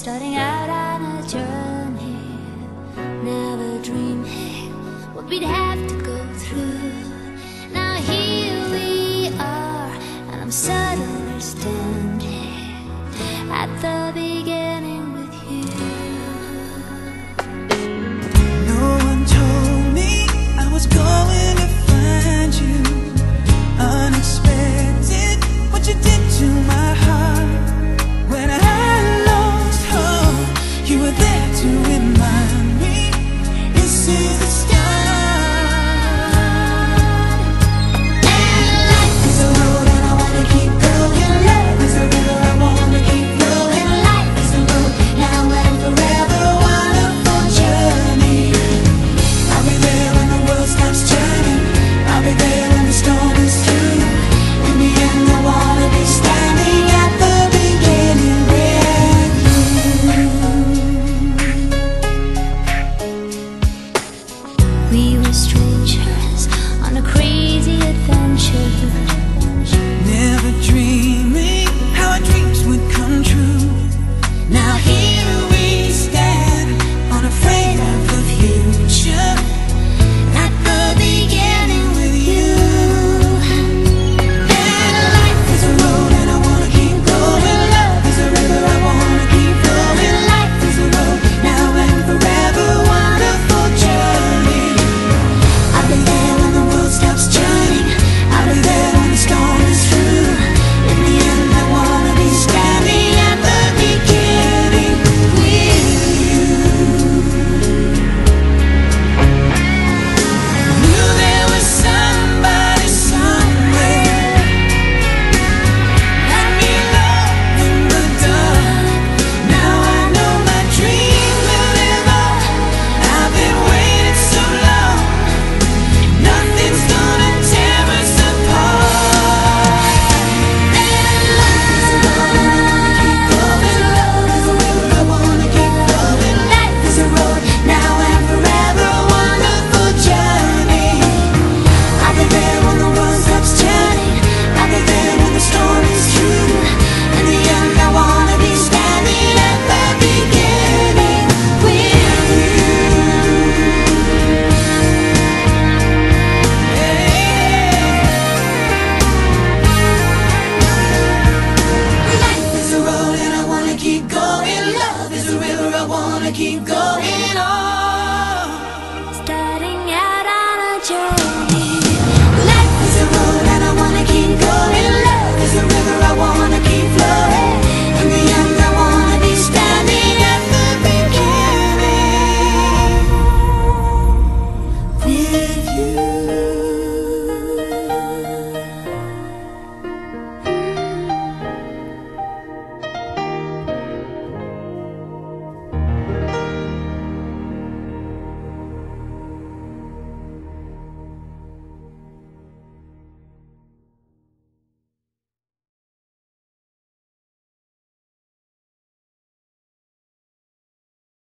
starting out on a journey. Never dreaming what we'd have to go through. we were strong.